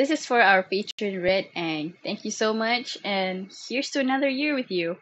This is for our patron Red Ang. Thank you so much, and here's to another year with you.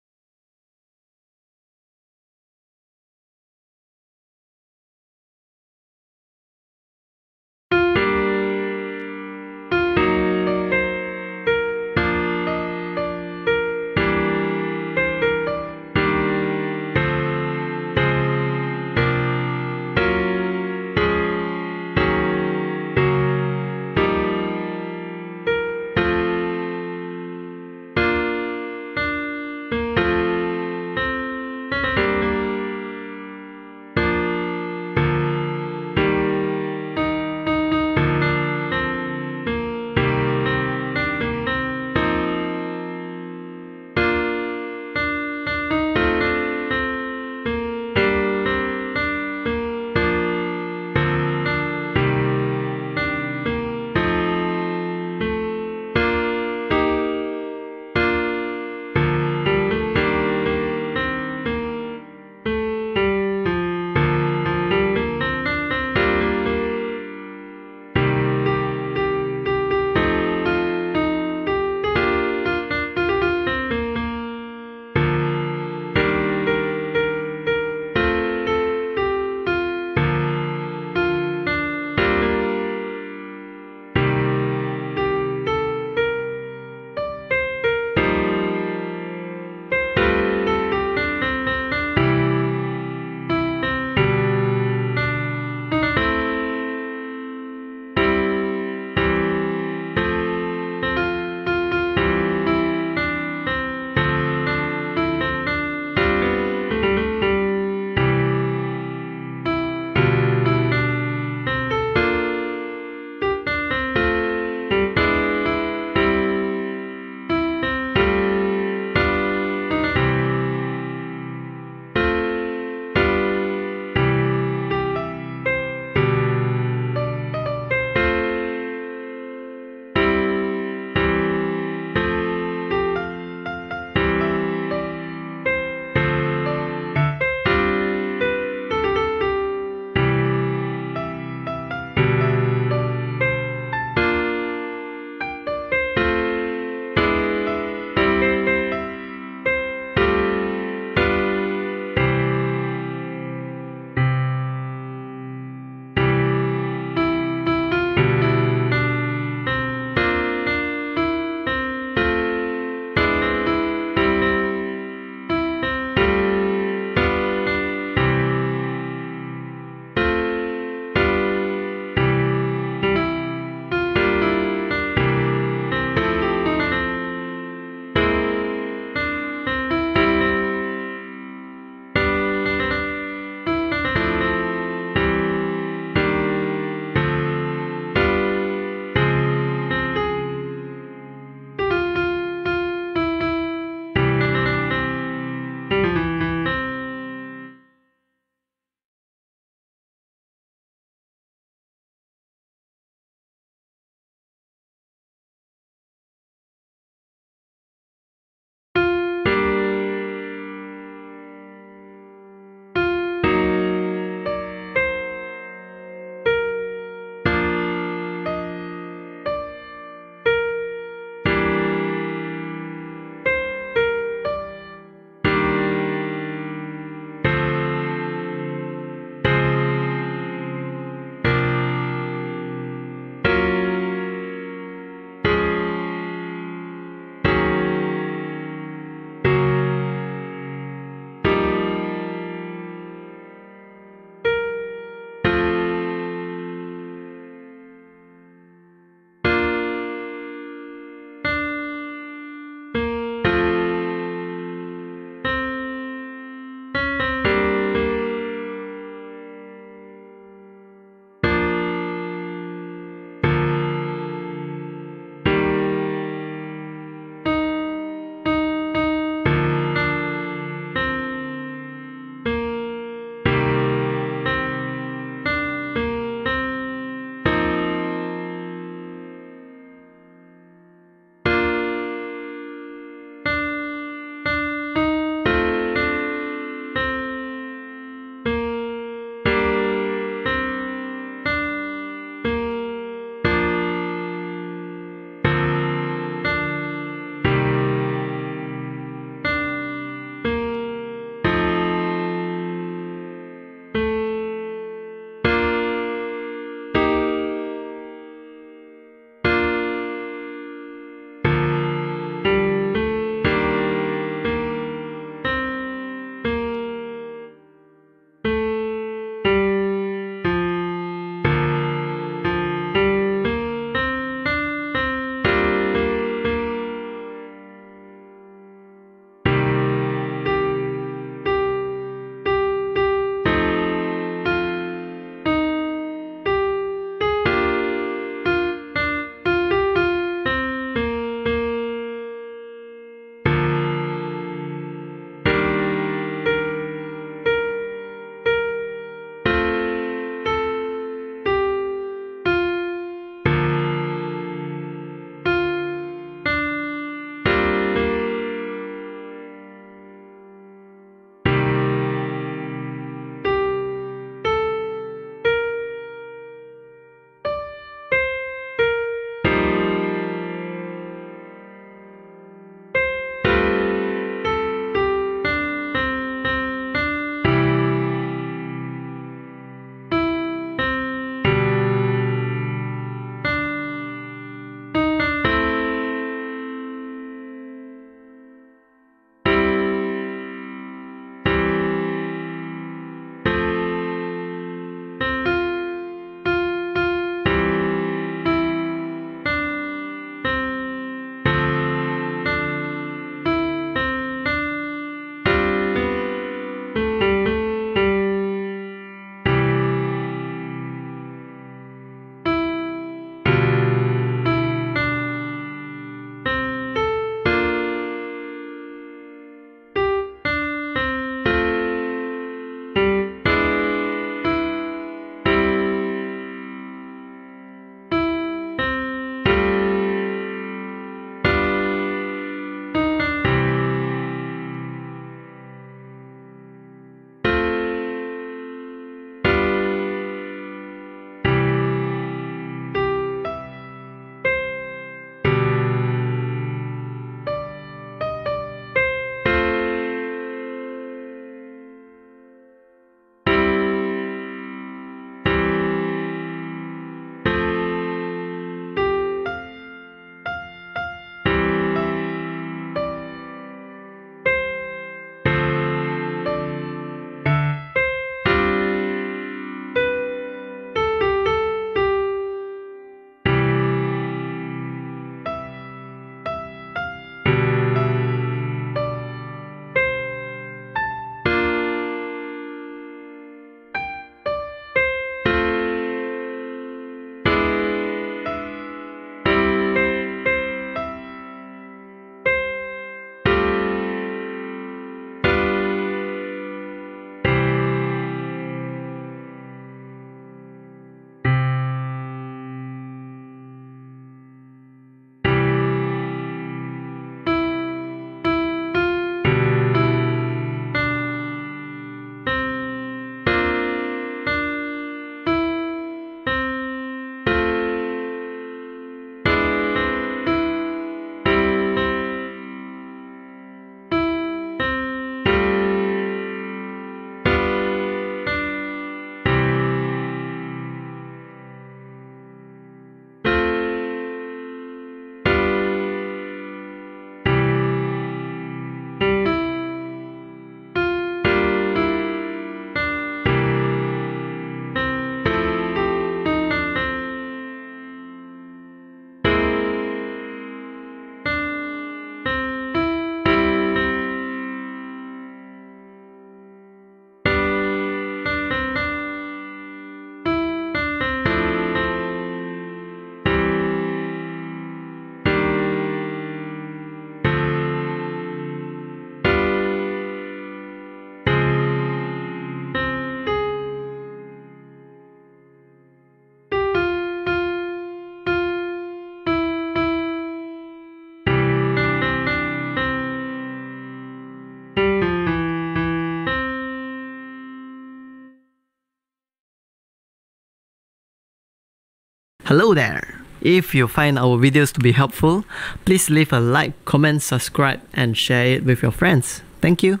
Hello there! If you find our videos to be helpful, please leave a like, comment, subscribe, and share it with your friends. Thank you.